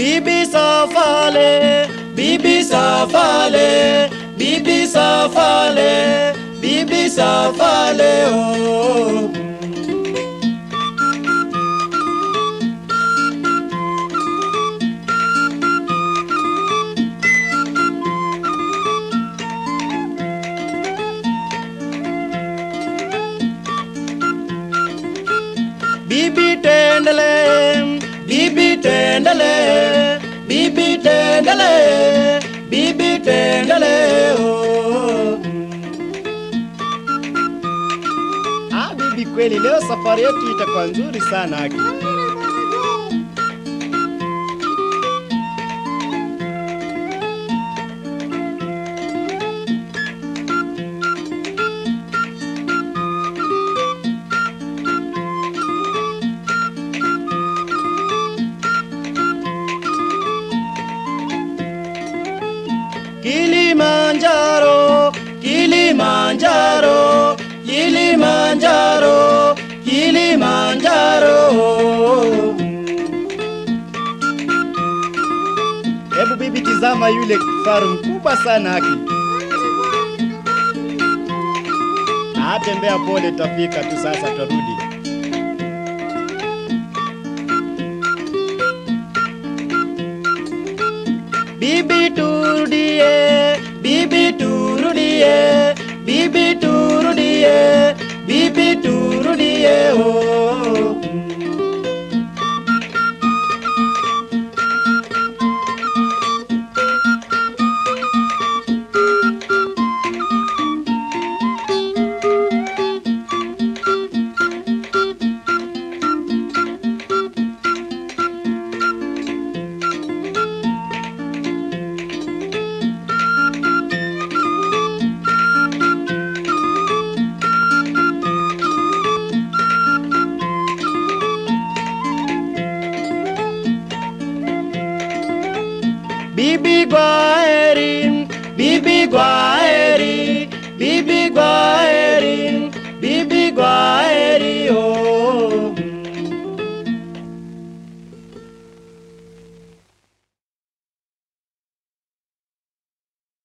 Bibi Safale, Bibi Safale, Bibi Safale, Bibi Safale, oh. Bibi tendele, tendele, bibi tendele, bibi tendele, oh. Ah, bibi kweli leo safari yetu itakuwa nzuri sana haki. Kilimanjaro, Kilimanjaro, Kilimanjaro, Kilimanjaro. Hebu bibi, tizama yule kifaru mkubwa sana aki atembea pole, tafika tu sasa, twarudi BB2DA. Bibi Guaeri, Bibi Guaeri.